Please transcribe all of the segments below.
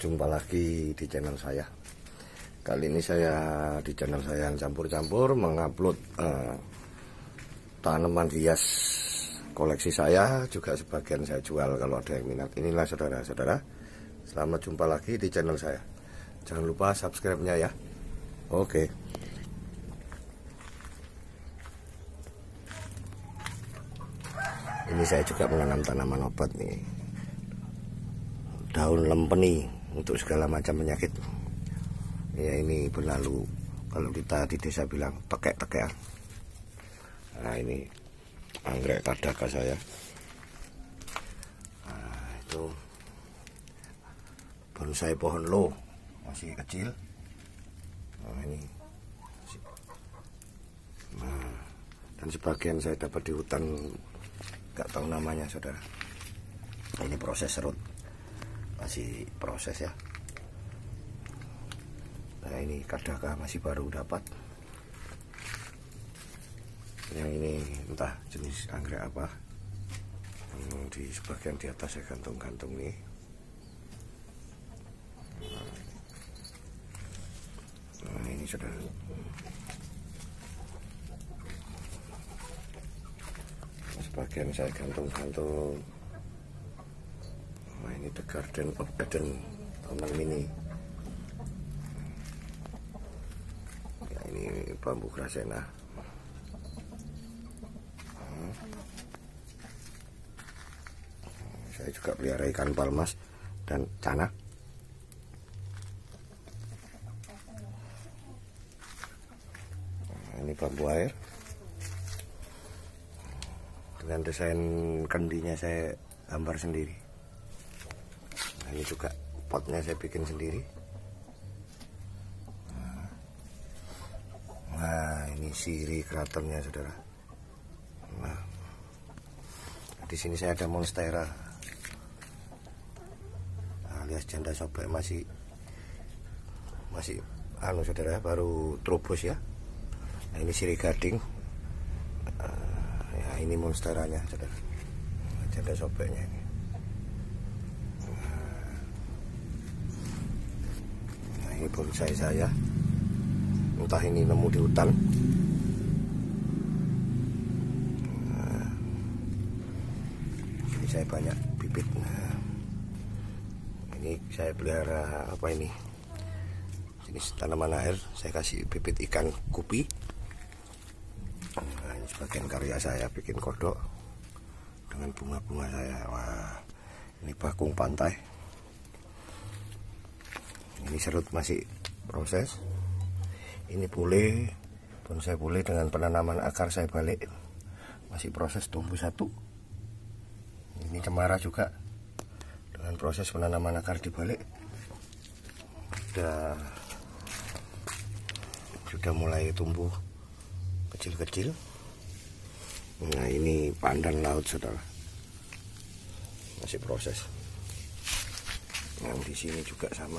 jumpa lagi di channel saya. Kali ini saya di channel saya yang campur-campur mengupload uh, tanaman hias koleksi saya juga sebagian saya jual kalau ada yang minat. Inilah saudara-saudara selamat jumpa lagi di channel saya. Jangan lupa subscribe-nya ya. Oke. Ini saya juga menanam tanaman obat nih. Daun lempeni untuk segala macam penyakit. Ya ini berlalu. Kalau kita di desa bilang tekek-tekean nah ini anggrek kadaka saya. Nah itu bonsai pohon lo masih kecil. Nah ini. Nah dan sebagian saya dapat di hutan gak tahu namanya saudara. Ini proses serut masih proses ya. Nah ini kadaka masih baru dapat? Yang ini entah jenis anggrek apa. Hmm, di sebagian di atas saya gantung-gantung nih. Nah ini sudah. Sebagian saya gantung-gantung The Garden of Eden Taman mini. Ya, Ini bambu grasena. Hmm. Saya juga pelihara ikan palmas dan cana. Nah, Ini bambu air. Dengan desain kendinya saya gambar sendiri ini juga potnya saya bikin sendiri. Nah ini siri keratonnya saudara. Nah di sini saya ada monstera. Alias janda sobek masih masih anu saudara baru trubus ya. Nah ini siri gading. Uh, ya ini monsteranya saudara. Janda sobeknya ini ini bonsai saya entah ini nemu di hutan. Nah, ini saya banyak bibit nah, ini saya pelihara apa ini? Jenis tanaman air saya kasih bibit ikan kupi nah, ini sebagian karya saya bikin kodok dengan bunga-bunga saya. Wah ini bakung pantai ini serut masih proses. Ini boleh bonsai boleh dengan penanaman akar saya balik. Masih proses tumbuh satu. Ini cemara juga. Dengan proses penanaman akar dibalik sudah sudah mulai tumbuh kecil-kecil. Nah ini pandan laut saudara. Masih proses. Yang di sini juga sama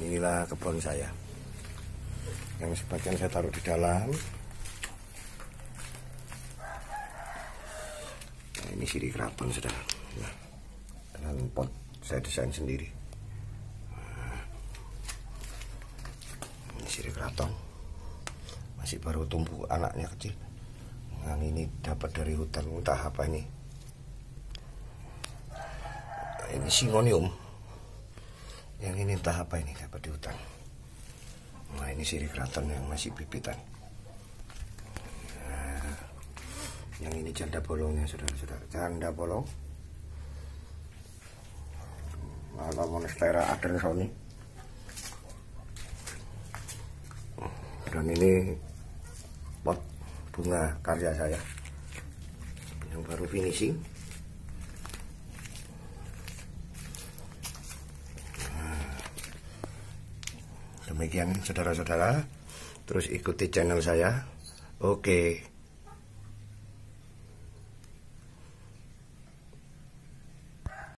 inilah kebun saya. Yang sebagian saya taruh di dalam. Nah, ini siri keraton sudah nah, dengan pot saya desain sendiri. Nah, ini siri keraton. Masih baru tumbuh anaknya kecil. Yang ini dapat dari hutan. Entah apa ini. Ini singonium yang ini entah apa ini dapat di hutan. Nah ini siri keraton yang masih bibitan. Nah, yang ini janda bolongnya saudara-saudara. Janda bolong. Ala monstera adensoni dan ini pot bunga karya saya. Yang baru finishing demikian saudara-saudara. Terus ikuti channel saya. Oke